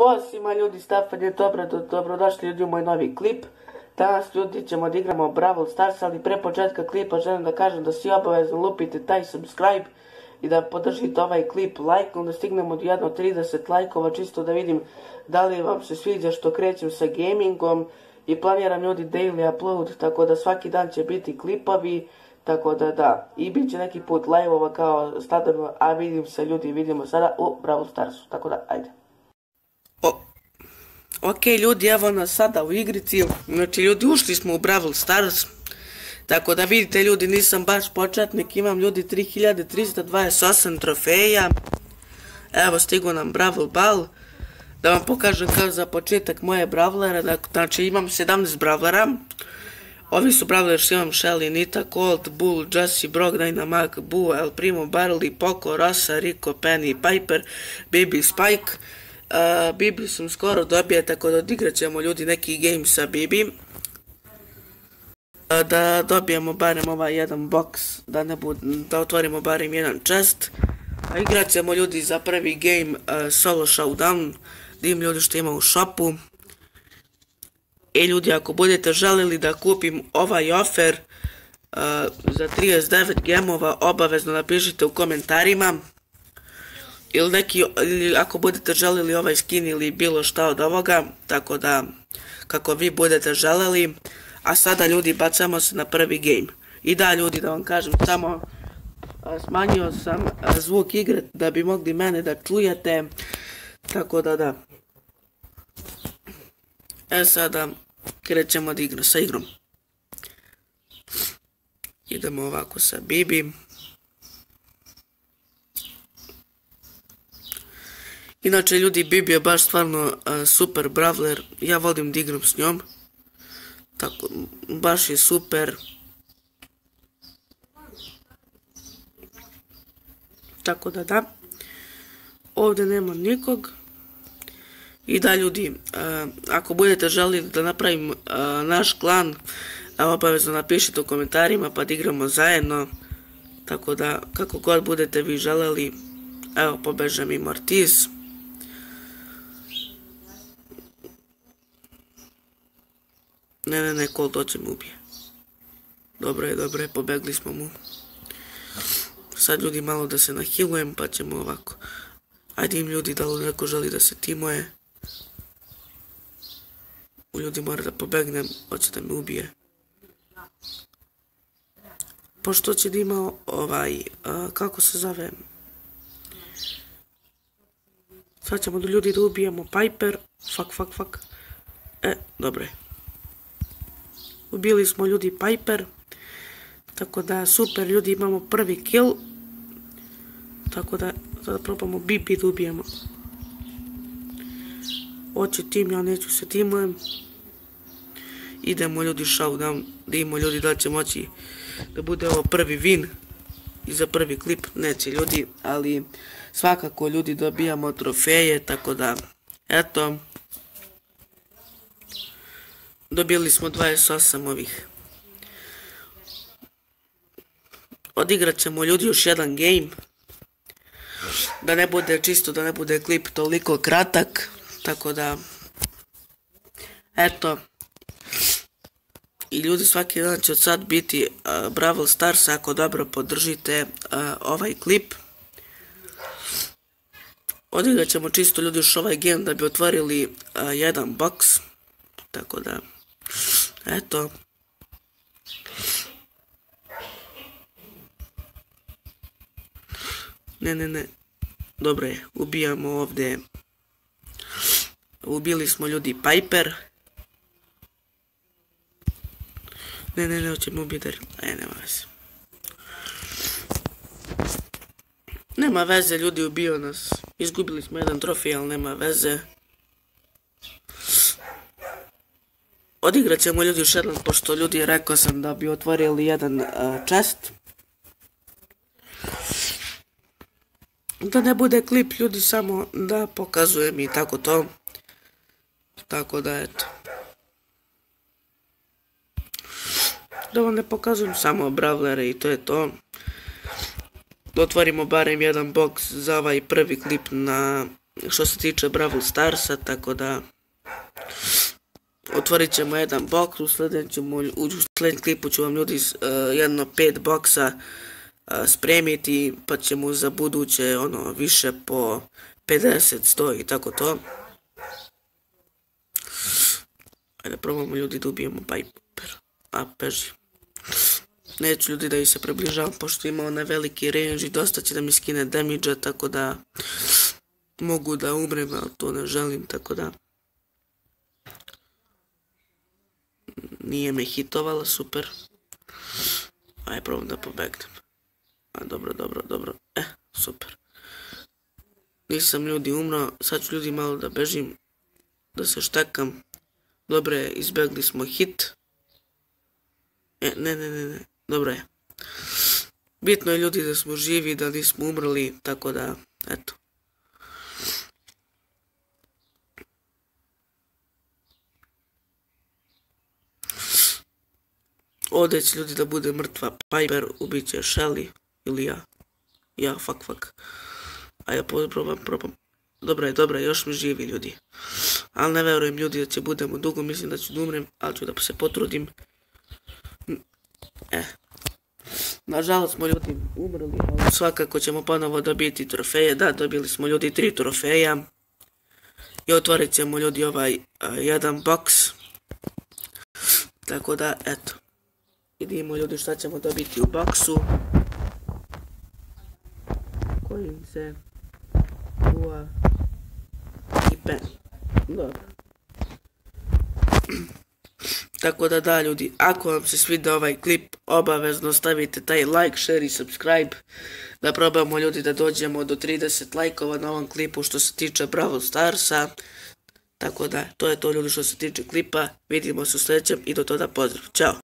Pozdrav svima ljudi, Stefan je dobro, do, dobrodošli ljudi u moj novi klip. Danas ljudi ćemo da igramo Brawl Stars, ali pre početka klipa želim da kažem da svi obavezno lupite taj subscribe i da podržite ovaj klip lajkom, da stignemo do jedno 30 lajkova, čisto da vidim da li vam se sviđa što krećem sa gamingom i planiram ljudi daily upload, tako da svaki dan će biti klipovi, tako da da, i bit će neki put live-ova kao standardno, a vidim se ljudi, vidimo sada u Brawl Starsu, tako da, ajde. Ok ljudi, evo nas sada u igrici, znači ljudi ušli smo u Brawl Stars, tako da vidite ljudi nisam baš početnik, imam ljudi 3328 trofeja, evo stigo nam Brawl Ball, da vam pokažem kao za početak moje bravlere, znači imam 17 bravlera, ovi su bravleri što imam Shelly, Nita, Colt, Bull, Jesse, Brock, Dynamag, Boo, El Primo, Barley, Poco, Rosa, Rico, Penny, Piper, Baby, Spike, Bibi sam skoro dobije, tako da odigrat ćemo ljudi neki game sa Bibi. Da dobijemo barem ovaj jedan box, da ne da otvorimo barem jedan chest. A igrat ćemo ljudi za prvi game solo showdown, da im ljudi što ima u shopu. I ljudi ako budete želili da kupim ovaj offer za 39 gemova, obavezno napišite u komentarima ili neki, ako budete želili ovaj skin ili bilo šta od ovoga, tako da, kako vi budete želeli, a sada ljudi bacamo se na prvi game. I da ljudi da vam kažem, samo smanjio sam zvuk igre da bi mogli mene da čujete, tako da da. E sada krećemo da igra sa igrom. Idemo ovako sa Bibi. Inače ljudi Bibi je baš stvarno super bravler, ja volim da igram s njom. Tako, baš je super. Tako da da. Ovdje nema nikog. I da ljudi, ako budete želili da napravim naš klan, obavezno napišite u komentarima pa da igramo zajedno. Tako da, kako god budete vi želeli, evo pobeže mi Mortiz. Ne, ne, ne, Colt hoće mu ubije. Dobro je, dobro je, pobegli smo mu. Sad ljudi malo da se nahilujem, pa ćemo ovako. Ajde im ljudi, da li neko želi da se timuje. U ljudi mora da pobegnem, hoće da me ubije. Pošto će da ima ovaj, kako se zove... Sad ćemo ljudi da ubijemo Piper. Fuck, fuck, fuck. E, dobro je. Ubili smo ljudi Piper. Tako da super ljudi imamo prvi kill. Tako da sada probamo Bibi da ubijemo. Oće tim, ja neću se timujem. Idemo ljudi showdown. Imamo ljudi da će moći da bude ovo prvi win. I za prvi klip neće ljudi. Ali svakako ljudi dobijamo trofeje. Tako da eto. Dobili smo 28 ovih. Odigrat ćemo ljudi još jedan game. Da ne bude čisto, da ne bude klip toliko kratak. Tako da... Eto. I ljudi svaki dan će od sad biti Brawl Stars ako dobro podržite ovaj klip. Odigrat ćemo čisto ljudi još ovaj game da bi otvorili jedan box. Tako da... Eto. Ne, ne, ne. Dobro je, ubijamo ovdje. Ubili smo ljudi Piper. Ne, ne, ne, hoćemo ubiti. E, nema veze. Nema veze, ljudi ubio nas. Izgubili smo jedan trofej, ali nema veze. Odigrat ćemo ljudi još jedan, pošto ljudi rekao sam da bi otvorili jedan chest. Da ne bude klip ljudi samo da pokazujem i tako to. Tako da eto. Da vam ne pokazujem samo bravlere i to je to. Otvorimo barem jedan box za ovaj prvi klip na što se tiče Brawl Starsa, tako da otvorit ćemo jedan box, u sljedećem, u sljedećem klipu ću vam ljudi uh, jedno pet boksa uh, spremiti, pa ćemo za buduće ono više po 50, 100 i tako to. Ajde probamo ljudi da ubijemo Piper. A, peži. Neću ljudi da ih se približavam, pošto ima onaj veliki range i dosta će da mi skine damage tako da mogu da umrem, ali to ne želim, tako da... Nije me hitovala, super. Ajde, probam da pobegnem. A, dobro, dobro, dobro. E, super. Nisam ljudi umro, sad ću ljudi malo da bežim, da se štekam. Dobre, izbjegli smo hit. E, ne, ne, ne, ne, dobro je. Bitno je ljudi da smo živi, da nismo umrli, tako da, eto. Ovdje će ljudi da bude mrtva Piper, ubit će Shelly ili ja. Ja, fuck, fuck. A ja probam, probam. Dobra je, dobra je, još mi živi ljudi. Ali ne verujem ljudi da će budemo dugo, mislim da ću da umrem, ali ću da se potrudim. E. Nažalost smo ljudi umrli, ali svakako ćemo ponovo dobiti trofeje. Da, dobili smo ljudi tri trofeja. I otvorit ćemo ljudi ovaj jedan box. Tako da, eto. Vidimo ljudi šta ćemo dobiti u boksu. Kojim se čuva i pen. Dobro. Tako da da ljudi, ako vam se svida ovaj klip, obavezno stavite taj like, share i subscribe. Da probamo ljudi da dođemo do 30 lajkova na ovom klipu što se tiče Bravo Starsa. Tako da, to je to ljudi što se tiče klipa. Vidimo se u sljedećem i do tada pozdrav. Ćao!